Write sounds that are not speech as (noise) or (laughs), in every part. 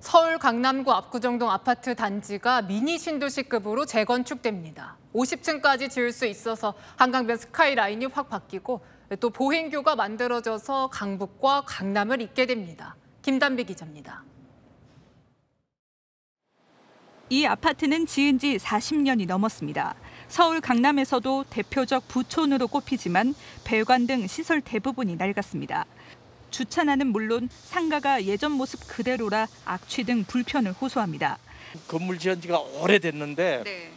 서울 강남구 압구정동 아파트 단지가 미니 신도시급으로 재건축됩니다. 50층까지 지을 수 있어서 한강변 스카이라인이 확 바뀌고 또 보행교가 만들어져서 강북과 강남을 잇게 됩니다. 김단비 기자입니다. 이 아파트는 지은 지 40년이 넘었습니다. 서울 강남에서도 대표적 부촌으로 꼽히지만 배관 등 시설 대부분이 낡았습니다. 주차나는 물론 상가가 예전 모습 그대로라 악취 등 불편을 호소합니다. 건물 지은 지가 오래됐는데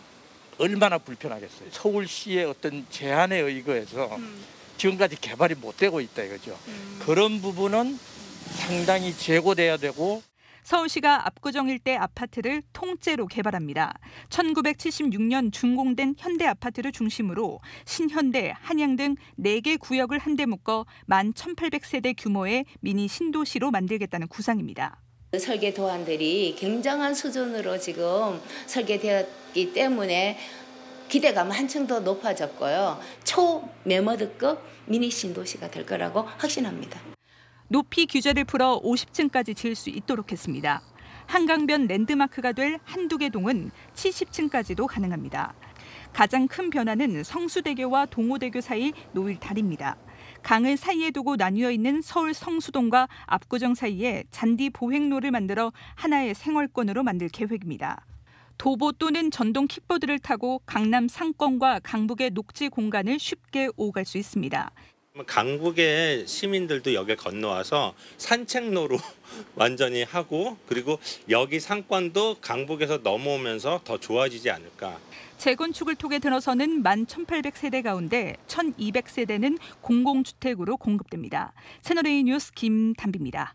얼마나 불편하겠어요. 서울시의 어떤 제한에 의거해서 지금까지 개발이 못 되고 있다 이거죠. 그런 부분은 상당히 재고돼야 되고 서울시가 압구정 일대 아파트를 통째로 개발합니다. 1976년 준공된 현대 아파트를 중심으로 신현대, 한양 등 4개 구역을 한데 묶어 11,800세대 규모의 미니 신도시로 만들겠다는 구상입니다. 설계 도안들이 굉장한 수준으로 지금 설계되었기 때문에 기대감 한층 더 높아졌고요. 초메머드급 미니 신도시가 될 거라고 확신합니다. 높이 규제를 풀어 50층까지 지을 수 있도록 했습니다. 한강변 랜드마크가 될 한두 개 동은 70층까지도 가능합니다. 가장 큰 변화는 성수대교와 동호대교 사이 노을 다리입니다. 강을 사이에 두고 나뉘어 있는 서울 성수동과 압구정 사이에 잔디 보행로를 만들어 하나의 생활권으로 만들 계획입니다. 도보 또는 전동 킥보드를 타고 강남 상권과 강북의 녹지 공간을 쉽게 오갈 수 있습니다. 강북의 시민들도 여기 건너와서 산책로로 (laughs) 완전히 하고 그리고 여기 상권도 강북에서 넘어오면서 더 좋아지지 않을까. 재건축을 통해 들어서는 11,800세대 가운데 1,200세대는 공공주택으로 공급됩니다. 채널A 뉴스 김담비입니다.